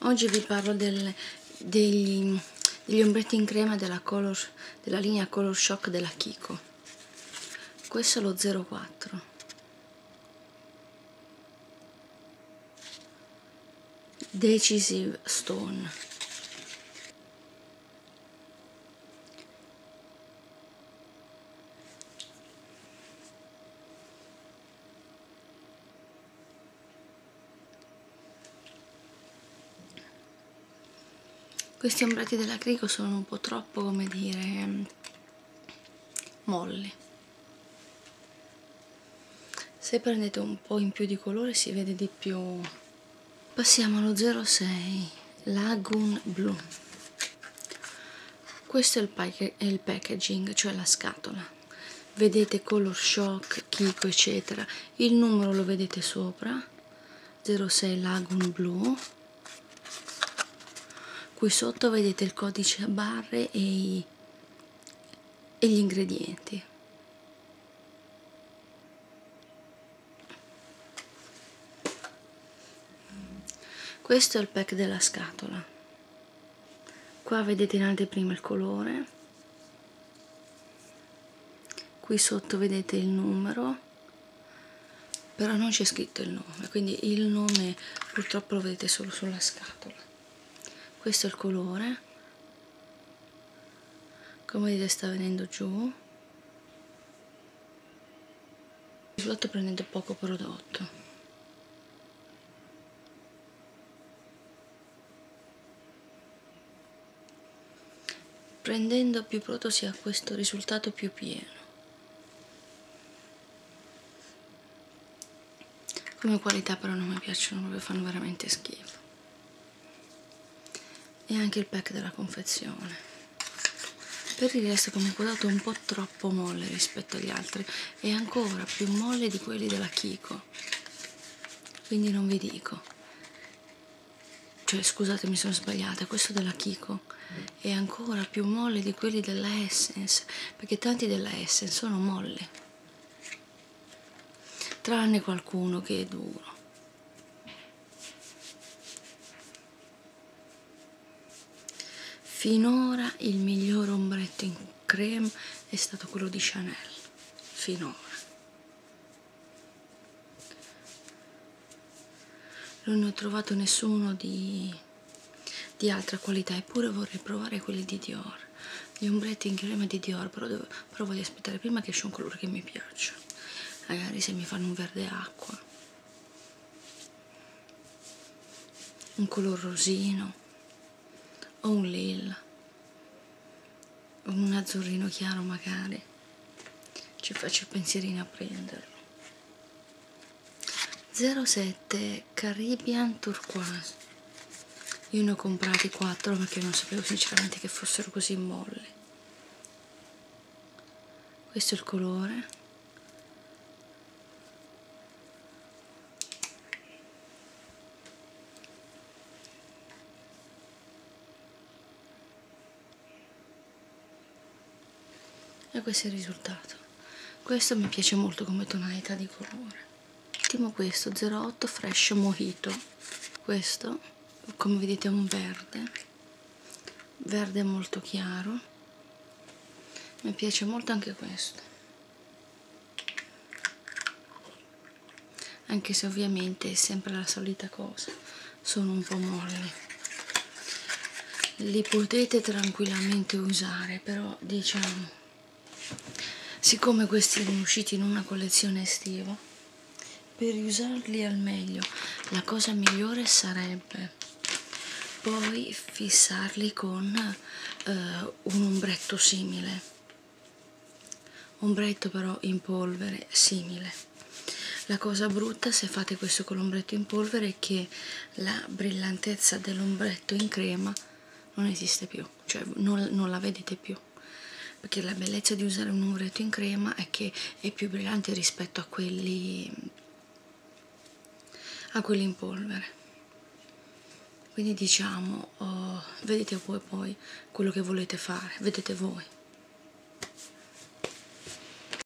Oggi vi parlo del, degli, degli, ombretti in crema della, color, della linea Color Shock della Kiko. Questo è lo 04. Decisive Stone. Questi ombretti dell'acrilico sono un po' troppo come dire molli. Se prendete un po' in più di colore si vede di più. Passiamo allo 06 Lagoon Blue. Questo è il, è il packaging cioè la scatola. Vedete color shock, Kiko eccetera. Il numero lo vedete sopra. 06 Lagoon Blue qui sotto vedete il codice a barre e, i, e gli ingredienti. Questo è il pack della scatola. Qua vedete in anteprima il colore. Qui sotto vedete il numero però non c'è scritto il nome quindi il nome purtroppo lo vedete solo sulla scatola questo è il colore. Come vedete sta venendo giù. Risultato prendendo poco prodotto. Prendendo più prodotto si ha questo risultato più pieno. Come qualità però non mi piacciono proprio fanno veramente schifo e anche il pack della confezione. Per il resto come prodotto un po' troppo molle rispetto agli altri e ancora più molle di quelli della Kiko. Quindi non vi dico. Cioè scusate mi sono sbagliata. Questo della Kiko è ancora più molle di quelli della Essence perché tanti della Essence sono molle. Tranne qualcuno che è duro finora il miglior ombretto in creme è stato quello di Chanel. Finora. Non ne ho trovato nessuno di, di altra qualità eppure vorrei provare quelli di Dior. Gli ombretti in crema di Dior però, devo, però voglio aspettare prima che esce un colore che mi piaccia. Magari se mi fanno un verde acqua. Un color rosino o un lilla un azzurrino chiaro magari. Ci faccio il pensierino a prenderlo. 07 Caribbean Turquoise. Io ne ho comprati 4 perché non sapevo sinceramente che fossero così molli. Questo è il colore e questo è il risultato. Questo mi piace molto come tonalità di colore. Ultimo questo 08 fresh mojito. Questo come vedete è un verde. Verde molto chiaro. Mi piace molto anche questo. Anche se ovviamente è sempre la solita cosa. Sono un po' molli li potete tranquillamente usare però diciamo siccome questi sono usciti in una collezione estiva per usarli al meglio la cosa migliore sarebbe poi fissarli con uh, un ombretto simile. Ombretto però in polvere simile. La cosa brutta se fate questo con l'ombretto in polvere è che la brillantezza dell'ombretto in crema non esiste più cioè non, non la vedete più perché la bellezza di usare un ombretto in crema è che è più brillante rispetto a quelli a quelli in polvere. Quindi diciamo oh, vedete voi poi quello che volete fare vedete voi